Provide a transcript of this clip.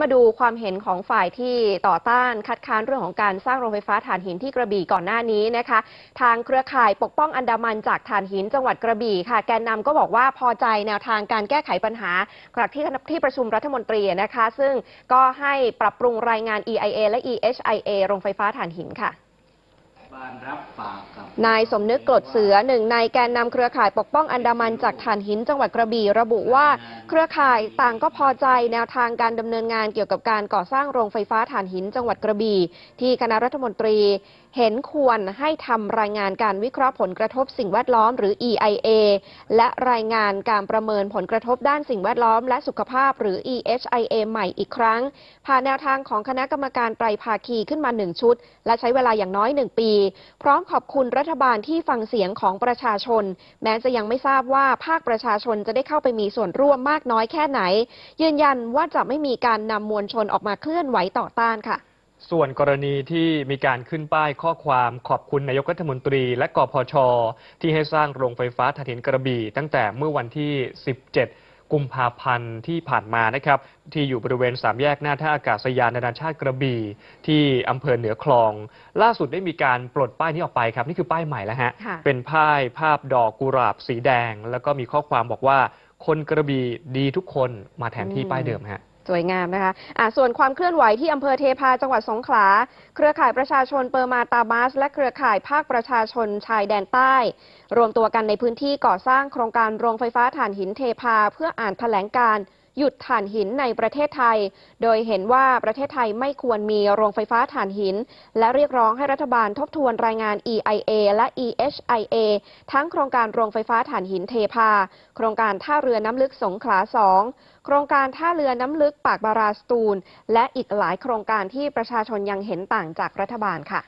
มาดูความเห็นของฝ่ายที่ต่อต้านคัดค้านเรื่องของการสร้างโรงไฟฟ้าถ่านหินที่กระบี่ก่อนหน้านี้นะคะ ทางเครือข่ายปกป้องอันดามันจากถ่านหินจังหวัดกระบี่ค่ะ แกนนำก็บอกว่าพอใจแนวทางการแก้ไขปัญหาจากที่ที่ประชุมรัฐมนตรีนะคะ ซึ่งก็ให้ปรับปรุงรายงาน EIA และ EHIA โรงไฟฟ้าถ่านหินค่ะ นายสมนึกกลดเสือหนึ่งในแกนนำเครือข่ายปกป้องอันดามันจากถ่านหินจังหวัดกระบี่ระบุว่า เครือข่ายต่างก็พอใจแนวทางการดำเนินงานเกี่ยวกับการก่อสร้างโรงไฟฟ้าถ่านหินจังหวัดกระบี่ที่คณะรัฐมนตรีเห็นควรให้ทำรายงานการวิเคราะห์ผลกระทบสิ่งแวดล้อมหรือ EIA และรายงานการประเมินผลกระทบด้านสิ่งแวดล้อมและสุขภาพหรือ EHIA ใหม่อีกครั้ง ผ่านแนวทางของคณะกรรมการไตรภาคีขึ้นมาหนึ่งชุด และใช้เวลาอย่างน้อยหนึ่งปีพร้อมขอบคุณรัฐบาลที่ฟังเสียงของประชาชน แม้จะยังไม่ทราบว่าภาคประชาชนจะได้เข้าไปมีส่วนร่วมมากน้อยแค่ไหน ยืนยันว่าจะไม่มีการนำมวลชนออกมาเคลื่อนไหวต่อต้านค่ะส่วนกรณีที่มีการขึ้นป้ายข้อความขอบคุณนายกรัฐมนตรีและกพช ที่ให้สร้างโรงไฟฟ้าถ่านหินกระบี่ตั้งแต่เมื่อวันที่ 17 กุมภาพันธ์ที่ผ่านมานะครับ ที่อยู่บริเวณสามแยกหน้าท่าอากาศยานนานาชาติกระบี่ที่อำเภอเหนือคลอง ล่าสุดได้มีการปลดป้ายนี้ออกไปครับ นี่คือป้ายใหม่แล้วฮะค่ะเป็นป้ายภาพดอกกุหลาบสีแดง แล้วก็มีข้อความบอกว่าคนกระบี่ดีทุกคนมาแทนที่ป้ายเดิมฮะ สวยงามนะคะะส่วนความเคลื่อนไหวที่อำเภอเทพาจังหวัดสงขลา เครือข่ายประชาชนเปอร์มาตาบัสและเครือข่ายภาคประชาชนชายแดนใต้ รวมตัวกันในพื้นที่ก่อสร้างโครงการโรงไฟฟ้าถ่านหินเทพาเพื่ออ่านแถลงการหยุดถ่านหินในประเทศไทย โดยเห็นว่าประเทศไทยไม่ควรมีโรงไฟฟ้าถ่านหิน และเรียกร้องให้รัฐบาลทบทวนรายงาน EIA และ EHIA ทั้งโครงการโรงไฟฟ้าถ่านหินเทพา โครงการท่าเรือน้ำลึกสงขลา 2 โครงการท่าเรือน้ำลึกปากบาราสตูล และอีกหลายโครงการที่ประชาชนยังเห็นต่างจากรัฐบาลค่ะ